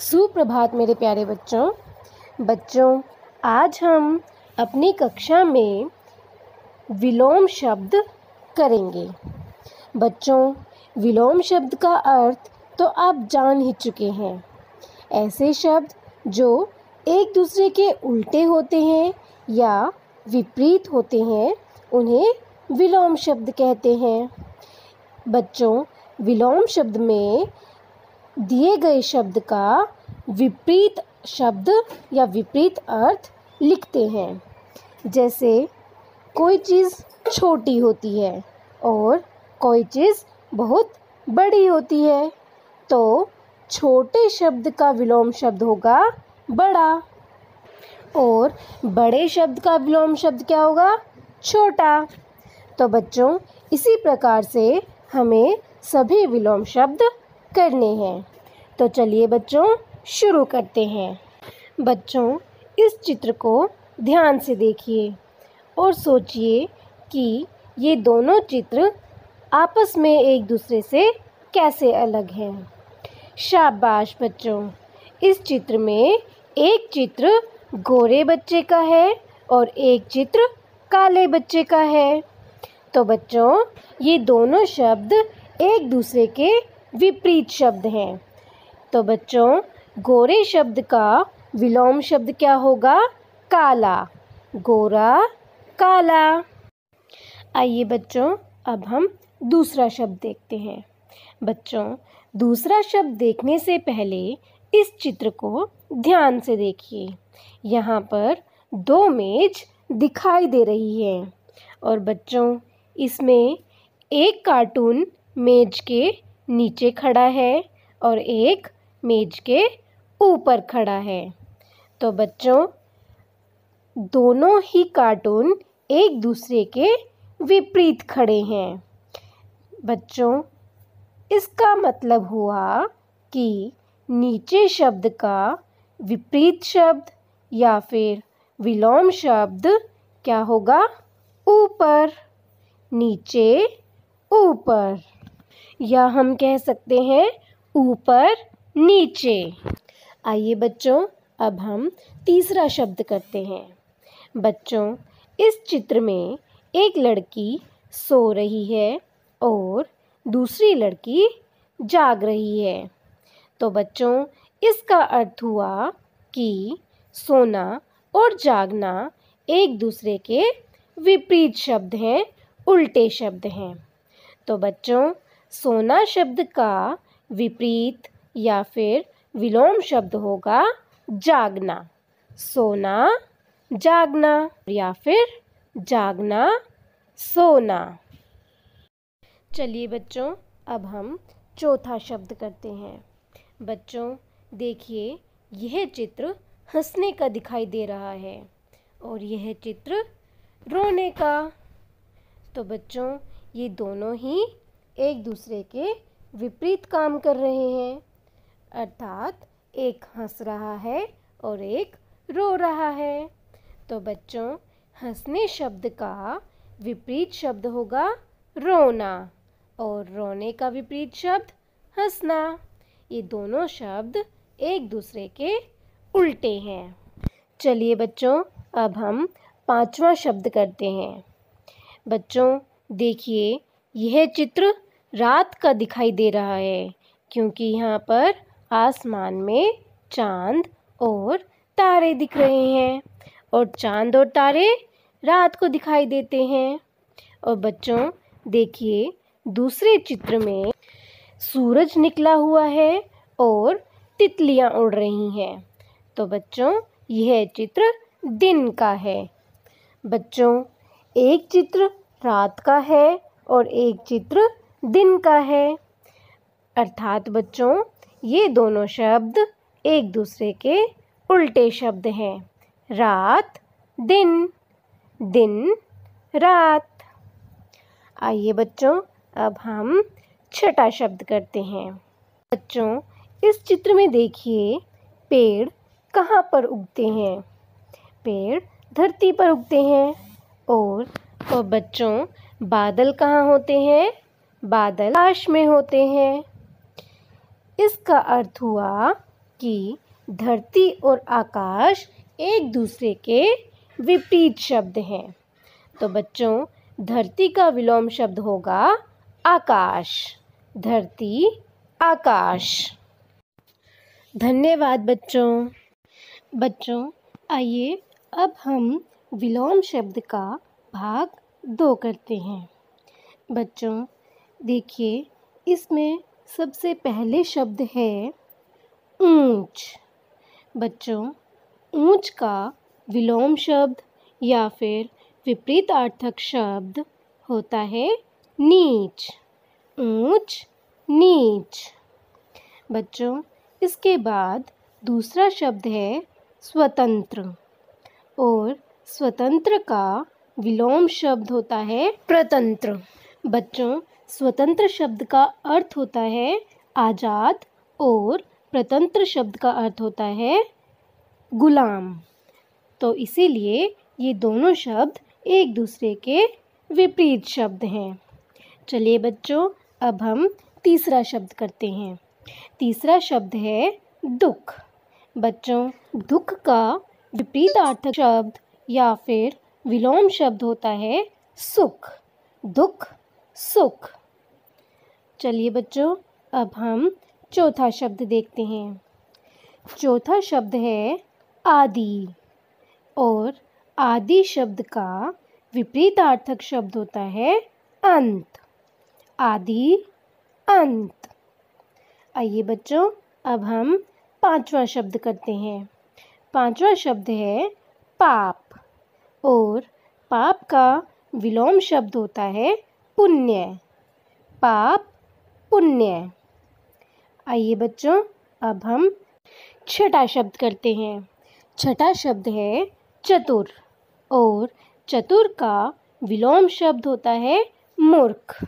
सुप्रभात मेरे प्यारे बच्चों। बच्चों, आज हम अपनी कक्षा में विलोम शब्द करेंगे। बच्चों, विलोम शब्द का अर्थ तो आप जान ही चुके हैं। ऐसे शब्द जो एक दूसरे के उल्टे होते हैं या विपरीत होते हैं, उन्हें विलोम शब्द कहते हैं। बच्चों, विलोम शब्द में दिए गए शब्द का विपरीत शब्द या विपरीत अर्थ लिखते हैं। जैसे, कोई चीज़ छोटी होती है और कोई चीज़ बहुत बड़ी होती है तो छोटे शब्द का विलोम शब्द होगा बड़ा। और बड़े शब्द का विलोम शब्द क्या होगा? छोटा। तो बच्चों, इसी प्रकार से हमें सभी विलोम शब्द करने हैं। तो चलिए बच्चों, शुरू करते हैं। बच्चों, इस चित्र को ध्यान से देखिए और सोचिए कि ये दोनों चित्र आपस में एक दूसरे से कैसे अलग हैं। शाबाश बच्चों, इस चित्र में एक चित्र गोरे बच्चे का है और एक चित्र काले बच्चे का है। तो बच्चों, ये दोनों शब्द एक दूसरे के विपरीत शब्द हैं। तो बच्चों, गोरे शब्द का विलोम शब्द क्या होगा? काला। गोरा, काला। आइए बच्चों, अब हम दूसरा शब्द देखते हैं। बच्चों, दूसरा शब्द देखने से पहले इस चित्र को ध्यान से देखिए। यहाँ पर दो मेज दिखाई दे रही है। और बच्चों, इसमें एक कार्टून मेज के नीचे खड़ा है और एक मेज के ऊपर खड़ा है। तो बच्चों, दोनों ही कार्टून एक दूसरे के विपरीत खड़े हैं। बच्चों, इसका मतलब हुआ कि नीचे शब्द का विपरीत शब्द या फिर विलोम शब्द क्या होगा? ऊपर। नीचे ऊपर। या हम कह सकते हैं ऊपर नीचे। आइए बच्चों, अब हम तीसरा शब्द करते हैं। बच्चों, इस चित्र में एक लड़की सो रही है और दूसरी लड़की जाग रही है। तो बच्चों, इसका अर्थ हुआ कि सोना और जागना एक दूसरे के विपरीत शब्द हैं, उल्टे शब्द हैं। तो बच्चों सोना शब्द का विपरीत या फिर विलोम शब्द होगा जागना। सोना, जागना या फिर जागना, सोना। चलिए बच्चों, अब हम चौथा शब्द करते हैं। बच्चों, देखिए, यह चित्र हंसने का दिखाई दे रहा है और यह चित्र रोने का। तो बच्चों, ये दोनों ही एक दूसरे के विपरीत काम कर रहे हैं। अर्थात एक हंस रहा है और एक रो रहा है। तो बच्चों, हंसने शब्द का विपरीत शब्द होगा रोना और रोने का विपरीत शब्द हंसना। ये दोनों शब्द एक दूसरे के उल्टे हैं। चलिए बच्चों, अब हम पांचवा शब्द करते हैं। बच्चों, देखिए, यह चित्र रात का दिखाई दे रहा है, क्योंकि यहाँ पर आसमान में चाँद और तारे दिख रहे हैं। और चाँद और तारे रात को दिखाई देते हैं। और बच्चों, देखिए, दूसरे चित्र में सूरज निकला हुआ है और तितलियाँ उड़ रही हैं। तो बच्चों, यह चित्र दिन का है। बच्चों, एक चित्र रात का है और एक चित्र दिन का है। अर्थात बच्चों, ये दोनों शब्द एक दूसरे के उल्टे शब्द हैं। रात, दिन दिन, रात। आइए बच्चों, अब हम छठा शब्द करते हैं। बच्चों, इस चित्र में देखिए, पेड़ कहाँ पर उगते हैं? पेड़ धरती पर उगते हैं और और बच्चों, बादल कहाँ होते हैं? बादल आकाश में होते हैं। इसका अर्थ हुआ कि धरती और आकाश एक दूसरे के विपरीत शब्द हैं। तो बच्चों, धरती का विलोम शब्द होगा आकाश। धरती, आकाश। धन्यवाद बच्चों। बच्चों, आइए अब हम विलोम शब्द का भाग दो करते हैं। बच्चों देखिए, इसमें सबसे पहले शब्द है ऊंच। बच्चों, ऊंच का विलोम शब्द या फिर विपरीतार्थक शब्द होता है नीच। ऊंच, नीच। बच्चों, इसके बाद दूसरा शब्द है स्वतंत्र और स्वतंत्र का विलोम शब्द होता है प्रतंत्र। बच्चों स्वतंत्र शब्द का अर्थ होता है आज़ाद और प्रतंत्र शब्द का अर्थ होता है गुलाम। तो इसीलिए ये दोनों शब्द एक दूसरे के विपरीत शब्द हैं। चलिए बच्चों, अब हम तीसरा शब्द करते हैं। तीसरा शब्द है दुख। बच्चों, दुख का विपरीत विपरीतार्थक शब्द या फिर विलोम शब्द होता है सुख। दुख सुख। चलिए बच्चों, अब हम चौथा शब्द देखते हैं। चौथा शब्द है आदि और आदि शब्द का विपरीतार्थक शब्द होता है अंत। आदि, अंत। आइए बच्चों, अब हम पांचवा शब्द करते हैं। पांचवा शब्द है पाप और पाप का विलोम शब्द होता है पुण्य पाप पुण्य आइए बच्चों, अब हम छठा शब्द करते हैं। छठा शब्द है चतुर और चतुर का विलोम शब्द होता है मूर्ख।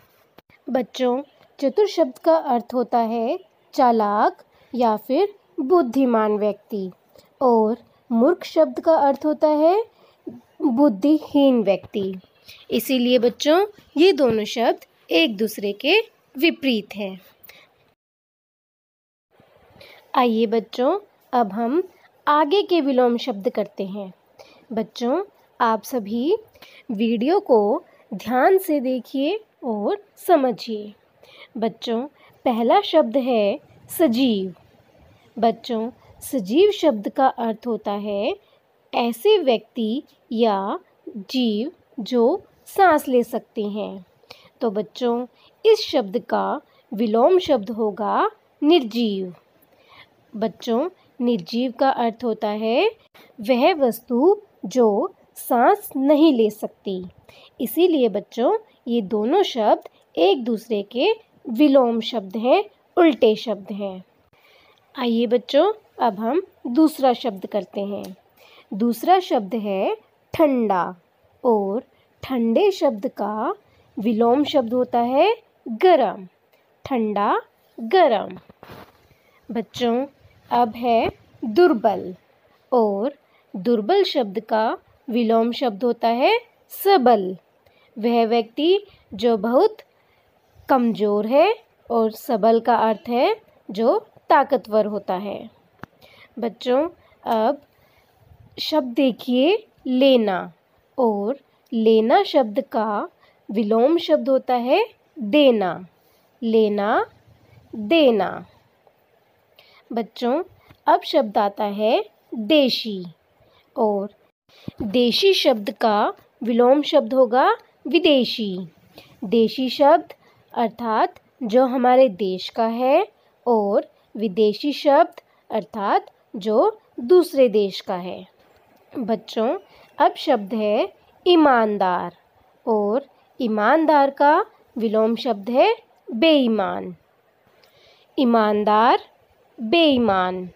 बच्चों, चतुर शब्द का अर्थ होता है चालाक या फिर बुद्धिमान व्यक्ति और मूर्ख शब्द का अर्थ होता है बुद्धिहीन व्यक्ति। इसीलिए बच्चों, ये दोनों शब्द एक दूसरे के विपरीत हैं। आइए बच्चों, अब हम आगे के विलोम शब्द करते हैं। बच्चों, आप सभी वीडियो को ध्यान से देखिए और समझिए। बच्चों, पहला शब्द है सजीव। बच्चों, सजीव शब्द का अर्थ होता है ऐसे व्यक्ति या जीव जो सांस ले सकते हैं। तो बच्चों, इस शब्द का विलोम शब्द होगा निर्जीव। बच्चों, निर्जीव का अर्थ होता है वह वस्तु जो सांस नहीं ले सकती। इसीलिए बच्चों, ये दोनों शब्द एक दूसरे के विलोम शब्द हैं, उल्टे शब्द हैं। आइए बच्चों, अब हम दूसरा शब्द करते हैं। दूसरा शब्द है ठंडा। और ठंडे शब्द का विलोम शब्द होता है गरम, ठंडा गरम। बच्चों, अब है दुर्बल और दुर्बल शब्द का विलोम शब्द होता है सबल। वह व्यक्ति जो बहुत कमज़ोर है और सबल का अर्थ है जो ताकतवर होता है। बच्चों, अब शब्द देखिए लेना। और लेना शब्द का विलोम शब्द होता है देना। लेना, देना। बच्चों, अब शब्द आता है देशी और देशी शब्द का विलोम शब्द होगा विदेशी। देशी शब्द अर्थात जो हमारे देश का है और विदेशी शब्द अर्थात जो दूसरे देश का है। बच्चों अब शब्द है ईमानदार। और ईमानदार का विलोम शब्द है बेईमान। ईमानदार बेईमान।